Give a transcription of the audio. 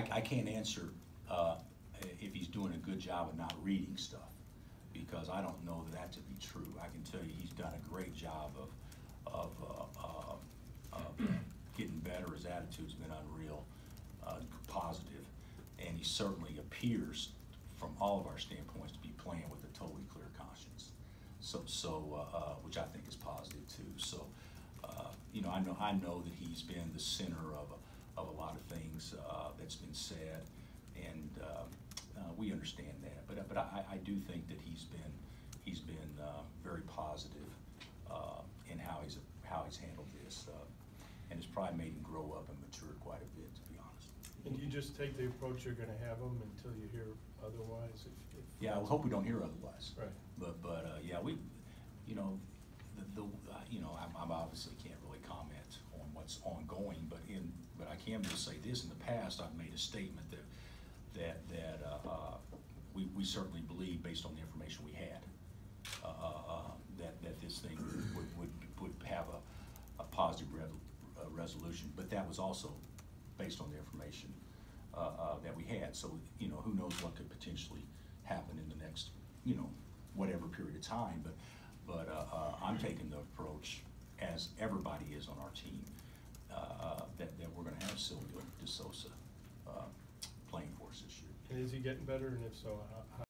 I, I can't answer, uh, if he's doing a good job of not reading stuff, because I don't know that to be true. I can tell you, he's done a great job of, of, uh, uh, of getting better. His attitude's been unreal, uh, positive, and he certainly appears, from all of our standpoints, to be playing with a totally clear conscience. So, so, uh, uh, which I think is positive too. So, you know, I know, I know that he's been the center of, a- of a lot of things, uh, that's been said, and, um, uh, we understand that. But, but I, I do think that he's been, he's been, uh, very positive, uh, in how he's, how he's handled this, uh, and it's probably made him grow up and mature quite a bit, to be honest. And you just take the approach you're gonna have them until you hear otherwise, if, if. Yeah, I hope we don't hear otherwise. Right. But, but, uh, yeah, we, you know, the, the, uh, you know, I'm, I'm obviously can't really comment on what's ongoing, but in, can just say this, in the past, I've made a statement that, that, that, uh, uh, we, we certainly believe, based on the information we had, uh, uh, uh, that, that this thing would, would, would have a, a positive uh, resolution, but that was also based on the information, that we had. So, you know, who knows what could potentially happen in the next, you know, whatever period of time, but, but, I'm taking the approach, as everybody is on our team, uh, uh, that, that we're gonna have Silvio De Sousa, uh, playing for us this year. And is he getting better, and if so, how,